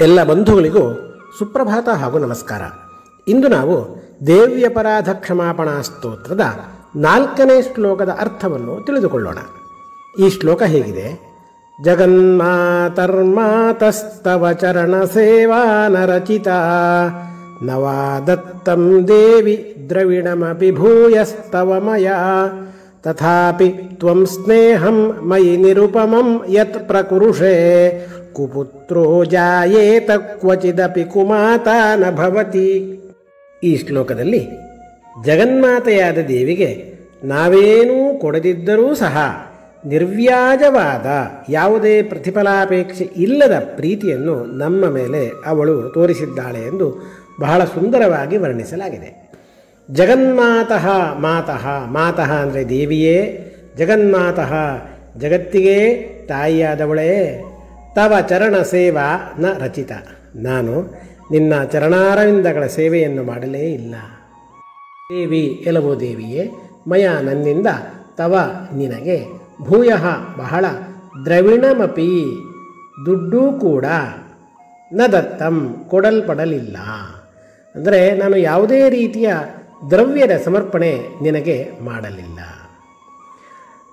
ಎಲ್ಲ ಬಂಧುಗಳಿಗೂ ಸುಪ್ರಭಾತ ಹಾಗೂ ನಮಸ್ಕಾರ. ಇಂದು ನಾವು ದೇವ್ಯಪರಾಧ ಕ್ಷಮಾಪಣಾ ಸ್ತೋತ್ರದ ನಾಲ್ಕನೇ ಶ್ಲೋಕದ ಅರ್ಥವನ್ನು ತಿಳಿದುಕೊಳ್ಳೋಣ. ಈ ಶ್ಲೋಕ ಹೇಗಿದೆ ಜಗನ್ಮಾತರ್ಮಾತಸ್ತವ ಚರಣ ಸೇವಾನರಚಿತ ನವಾದತ್ತಂ ದೇವಿ ದ್ರವಿಣಮಪಿ ಭೂಯಸ್ತವ ಮಯಾ ತಥಾಪಿ ತ್ವಂ ಸ್ನೇಹಂ ಮಯಿ ನಿರುಪಮಂ ಯತ್ ಪ್ರಕುರುಷೆ ಕುಪುತ್ರೋ ಜಾಯೇತ ಕ್ವಚಿದಪಿ ಕುಮಾತಾ ನ ಭವತಿ ಈ ಶ್ಲೋಕದಲ್ಲಿ ಜಗನ್ಮಾತೆಯಾದ ದೇವಿಗೆ ನಾವೇನೂ ಕೊಡದಿದ್ದರೂ ಸಹ ನಿರ್ವ್ಯಾಜವಾದ ಯಾವುದೇ ಪ್ರತಿಫಲಾಪೇಕ್ಷೆ ಇಲ್ಲದ ಪ್ರೀತಿಯನ್ನು ನಮ್ಮ ಮೇಲೆ ಅವಳು ತೋರಿಸಿದ್ದಾಳೆ ಎಂದು ಬಹಳ ಸುಂದರವಾಗಿ ವರ್ಣಿಸಲಾಗಿದೆ. ಜಗನ್ಮಾತಃ, ಮಾತಃ ಮಾತಃ ಅಂದರೆ ದೇವಿಯೇ, ಜಗನ್ಮಾತಃ, ಜಗತ್ತಿಗೆ ತಾಯಿಯಾದವಳೇ, ತವ ಚರಣ ಸೇವಾ ನ ರಚಿತ. ನಾನು ನಿನ್ನ ಚರಣಾರವಿಂದಗಳ ಸೇವೆಯನ್ನು ಮಾಡಲೇ ಇಲ್ಲ. ದೇವಿ ಎಲವೋ ದೇವಿಯೇ, ಮಯ ನನ್ನಿಂದ ತವ ನಿನಗೆ. ಭೂಯ ಬಹಳ ದ್ರವಿಣಮಪಿ, ದುಡ್ಡೂ ಕೂಡ ನ ದತ್ತಂ ಕೊಡಲ್ಪಡಲಿಲ್ಲ. ಅಂದರೆ ನಾನು ಯಾವುದೇ ರೀತಿಯ ದ್ರವ್ಯದ ಸಮರ್ಪಣೆ ನಿನಗೆ ಮಾಡಲಿಲ್ಲ.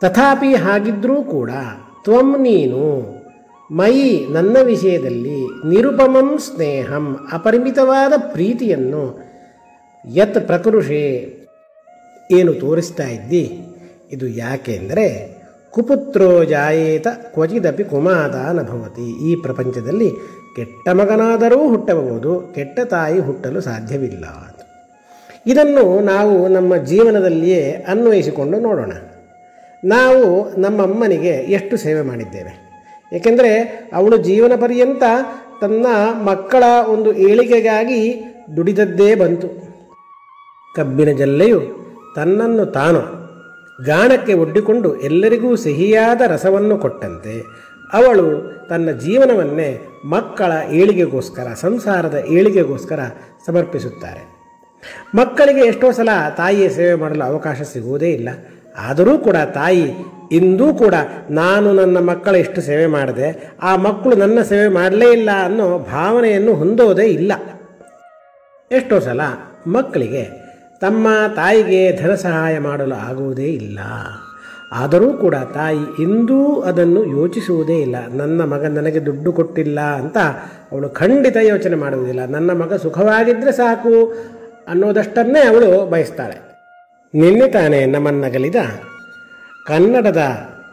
ತಥಾಪಿ ಹಾಗಿದ್ದರೂ ಕೂಡ ತ್ವಂ ನೀನು, ಮಯಿ ನನ್ನ ವಿಷಯದಲ್ಲಿ ನಿರುಪಮಂ ಸ್ನೇಹಂ ಅಪರಿಮಿತವಾದ ಪ್ರೀತಿಯನ್ನು ಯತ್ ಪ್ರಕೃಷೆ ಏನು ತೋರಿಸ್ತಾ ಇದ್ದಿ? ಇದು ಯಾಕೆಂದರೆ ಕುಪುತ್ರೋ ಜಾಯೇತ ಕ್ವಚಿದಪಿ ಕುಮಾದ ನಭವತಿ ಈ ಪ್ರಪಂಚದಲ್ಲಿ ಕೆಟ್ಟ ಮಗನಾದರೂ ಹುಟ್ಟಬಹುದು, ಕೆಟ್ಟ ತಾಯಿ ಹುಟ್ಟಲು ಸಾಧ್ಯವಿಲ್ಲ. ಇದನ್ನು ನಾವು ನಮ್ಮ ಜೀವನದಲ್ಲಿಯೇ ಅನ್ವಯಿಸಿಕೊಂಡು ನೋಡೋಣ. ನಾವು ನಮ್ಮ ಅಮ್ಮನಿಗೆ ಎಷ್ಟು ಸೇವೆ ಮಾಡಿದ್ದೇವೆ. ಏಕೆಂದರೆ ಅವಳು ಜೀವನ ಪರ್ಯಂತ ತನ್ನ ಮಕ್ಕಳ ಒಂದು ಏಳಿಗೆಗಾಗಿ ದುಡಿದದ್ದೇ ಬಂತು. ಕಬ್ಬಿನ ಜಲ್ಲೆಯು ತನ್ನನ್ನು ತಾನು ಗಾಣಕ್ಕೆ ಒಡ್ಡಿಕೊಂಡು ಎಲ್ಲರಿಗೂ ಸಿಹಿಯಾದ ರಸವನ್ನು ಕೊಟ್ಟಂತೆ, ಅವಳು ತನ್ನ ಜೀವನವನ್ನೇ ಮಕ್ಕಳ ಏಳಿಗೆಗೋಸ್ಕರ, ಸಂಸಾರದ ಏಳಿಗೆಗೋಸ್ಕರ ಸಮರ್ಪಿಸುತ್ತಾರೆ. ಮಕ್ಕಳಿಗೆ ಎಷ್ಟೋ ಸಲ ತಾಯಿಯ ಸೇವೆ ಮಾಡಲು ಅವಕಾಶ ಸಿಗುವುದೇ ಇಲ್ಲ. ಆದರೂ ಕೂಡ ತಾಯಿ, ಇಂದೂ ಕೂಡ ನಾನು ನನ್ನ ಮಕ್ಕಳ ಎಷ್ಟು ಸೇವೆ ಮಾಡಿದೆ, ಆ ಮಕ್ಕಳು ನನ್ನ ಸೇವೆ ಮಾಡಲೇ ಇಲ್ಲ ಅನ್ನೋ ಭಾವನೆಯನ್ನು ಹೊಂದೋದೇ ಇಲ್ಲ. ಎಷ್ಟೋ ಸಲ ಮಕ್ಕಳಿಗೆ ತಮ್ಮ ತಾಯಿಗೆ ಧನ ಸಹಾಯ ಮಾಡಲು ಆಗುವುದೇ ಇಲ್ಲ. ಆದರೂ ಕೂಡ ತಾಯಿ ಎಂದೂ ಅದನ್ನು ಯೋಚಿಸುವುದೇ ಇಲ್ಲ. ನನ್ನ ಮಗ ನನಗೆ ದುಡ್ಡು ಕೊಟ್ಟಿಲ್ಲ ಅಂತ ಅವಳು ಖಂಡಿತ ಯೋಚನೆ ಮಾಡುವುದಿಲ್ಲ. ನನ್ನ ಮಗ ಸುಖವಾಗಿದ್ದರೆ ಸಾಕು. ಅನ್ನೋದಷ್ಟನ್ನೇ ಅವಳು ಬಯಸ್ತಾಳೆ. ನಿನ್ನೆ ತಾನೇ ನಮ್ಮನ್ನಗಲಿದ ಕನ್ನಡದ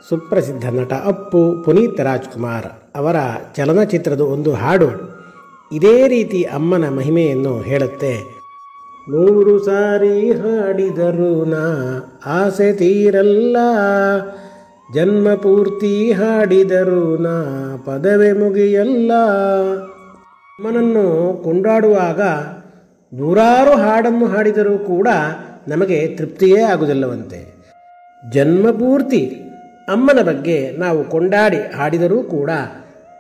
ಸುಪ್ರಸಿದ್ಧ ನಟ ಅಪ್ಪು ಪುನೀತ್ ರಾಜ್ಕುಮಾರ್ ಅವರ ಚಲನಚಿತ್ರದ ಒಂದು ಹಾಡು ಇದೇ ರೀತಿ ಅಮ್ಮನ ಮಹಿಮೆಯನ್ನು ಹೇಳುತ್ತೆ. ನೂರು ಸಾರಿ ಹಾಡಿದರು ನಾ ಆಸೆ ತೀರಲ್ಲ, ಜನ್ಮ ಪೂರ್ತಿ ಹಾಡಿದರು ನಾ ಪದವೇ ಮುಗಿಯಲ್ಲ. ಅಮ್ಮನನ್ನು ಕೊಂಡಾಡುವಾಗ ನೂರಾರು ಹಾಡನ್ನು ಹಾಡಿದರೂ ಕೂಡ ನಮಗೆ ತೃಪ್ತಿಯೇ ಆಗುವುದಿಲ್ಲವಂತೆ. ಜನ್ಮಪೂರ್ತಿ ಅಮ್ಮನ ಬಗ್ಗೆ ನಾವು ಕೊಂಡಾಡಿ ಹಾಡಿದರೂ ಕೂಡ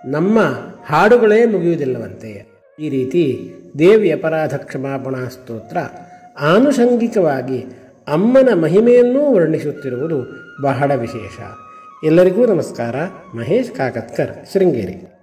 ನಮ್ಮ ಹಾಡುಗಳೇ ಮುಗಿಯುವುದಿಲ್ಲವಂತೆ. ಈ ರೀತಿ ದೇವಿ ಅಪರಾಧ ಕ್ಷಮಾಪಣಾ ಸ್ತೋತ್ರ ಆನುಷಂಗಿಕವಾಗಿ ಅಮ್ಮನ ಮಹಿಮೆಯನ್ನೂ ವರ್ಣಿಸುತ್ತಿರುವುದು ಬಹಳ ವಿಶೇಷ. ಎಲ್ಲರಿಗೂ ನಮಸ್ಕಾರ. ಮಹೇಶ್ ಕಾಕತ್ಕರ್, ಶೃಂಗೇರಿ.